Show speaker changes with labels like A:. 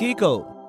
A: Geeko